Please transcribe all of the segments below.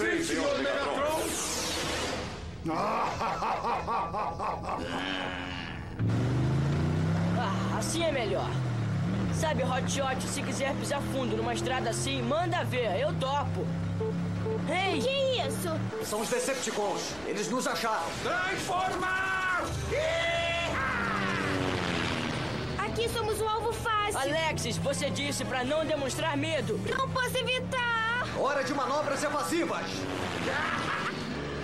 Sim, senhor Megatron! Ah, assim é melhor. Sabe, Hotshot, se quiser pisar fundo numa estrada assim, manda ver, eu topo. Ei! Que isso? São os Decepticons. Eles nos acharam. Transformar! Aqui somos o alvo fácil. Alexis, você disse pra não demonstrar medo. Não posso evitar. Hora de manobras evasivas.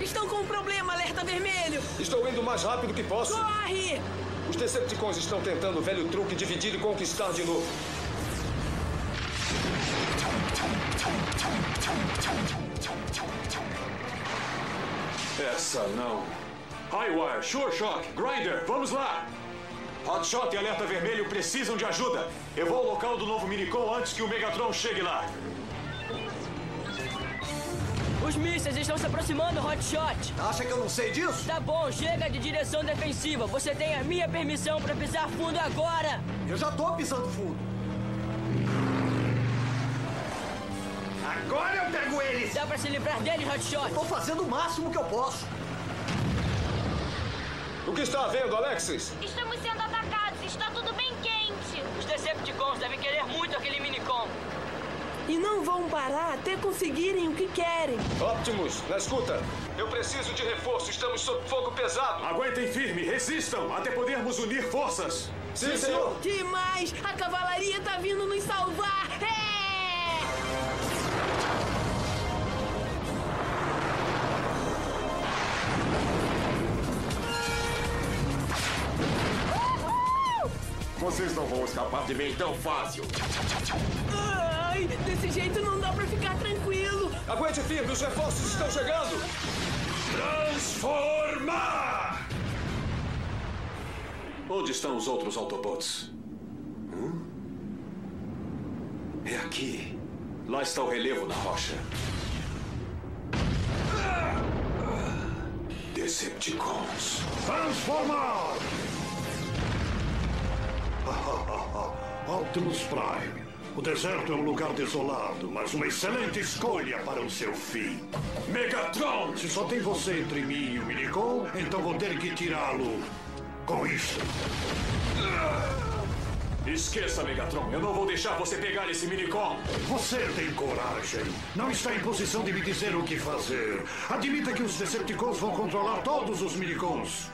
Estão com um problema, alerta vermelho! Estou indo o mais rápido que posso. Corre! Os Decepticons estão tentando o velho truque dividir e conquistar de novo. Essa não. Highwire, Sure Shock, Grinder, vamos lá! Hotshot e Alerta Vermelho precisam de ajuda. Eu vou ao local do novo Minicon antes que o Megatron chegue lá. Os mísseis estão se aproximando, Hotshot. Acha que eu não sei disso? Tá bom, chega de direção defensiva. Você tem a minha permissão pra pisar fundo agora. Eu já tô pisando fundo. Agora eu pego eles! Dá pra se livrar deles, Hotshot. Tô fazendo o máximo que eu posso. O que está havendo, Alexis? Estamos sendo atacados. Está tudo bem quente. Os Decepticons devem querer muito aquele Minicom. E não vão parar até conseguirem o que querem. Optimus, na escuta. Eu preciso de reforço, estamos sob fogo pesado. Aguentem firme, resistam, até podermos unir forças. Sim, senhor. Demais! A cavalaria tá vindo nos salvar! É! Vocês não vão escapar de mim tão fácil. Desse jeito não dá pra ficar tranquilo. Aguente firme, os reforços estão chegando. Transformar! Onde estão os outros Autobots? Hum? É aqui. Lá está o relevo na rocha. Decepticons. Transformar! Optimus Prime. O deserto é um lugar desolado, mas uma excelente escolha para o seu fim. Megatron! Se só tem você entre mim e o Minicon, então vou ter que tirá-lo com isso. Esqueça, Megatron. Eu não vou deixar você pegar esse Minicom. Você tem coragem. Não está em posição de me dizer o que fazer. Admita que os Decepticons vão controlar todos os Minicons.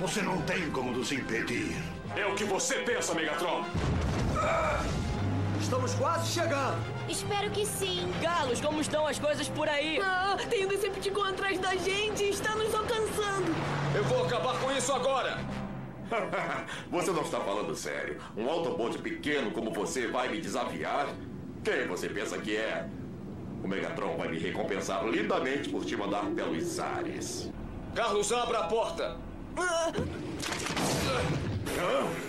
Você não tem como nos impedir. É o que você pensa, Megatron. Estamos quase chegando. Espero que sim. Galos, como estão as coisas por aí? Ah, tem um Decepticon atrás da gente e está nos alcançando. Eu vou acabar com isso agora. você não está falando sério. Um Autobot pequeno como você vai me desafiar? Quem você pensa que é? O Megatron vai me recompensar lindamente por te mandar pelos ares. Carlos, abra a porta. Segura!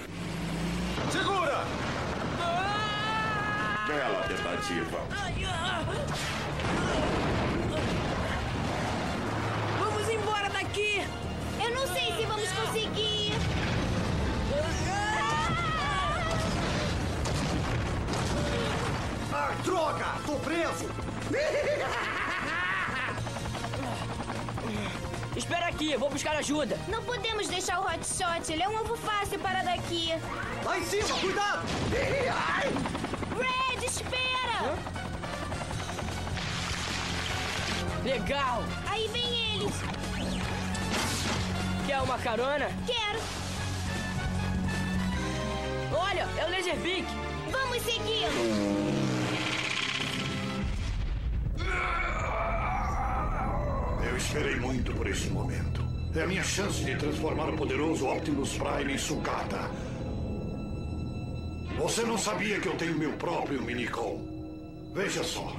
Bela tentativa. Vamos embora daqui. Eu não sei se vamos conseguir. Ah, droga! Tô preso! Espera aqui, vou buscar ajuda. Não podemos deixar o Hotshot. Ele é um alvo fácil para daqui. Lá em cima, cuidado! Ai! Legal. Aí vem eles. Quer uma carona? Quero. Olha, é o Laserbeak. Vamos segui-lo. Eu esperei muito por esse momento. É a minha chance de transformar o poderoso Optimus Prime em sucata. Você não sabia que eu tenho meu próprio Minicom. Veja só.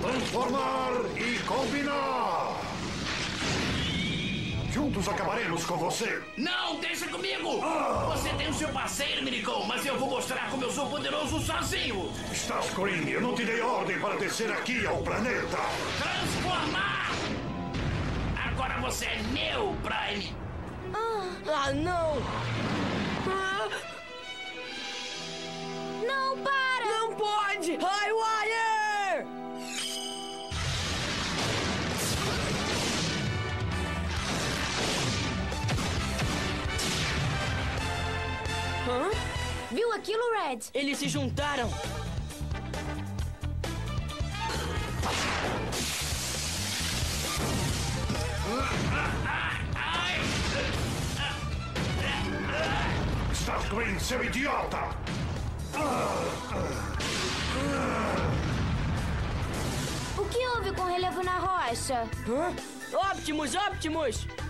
Transformar e combinar! Juntos acabaremos com você. Não, deixa comigo! Você tem o seu parceiro, Minicom, mas eu vou mostrar como eu sou poderoso sozinho! Starscream, eu não te dei ordem para descer aqui ao planeta. Transformar! Agora você é meu, Prime! Ah, não. Ah, Não para! Viu aquilo, Red? Eles se juntaram. Starscream, seu idiota! O que houve com o relevo na rocha? Hã? Optimus, Optimus!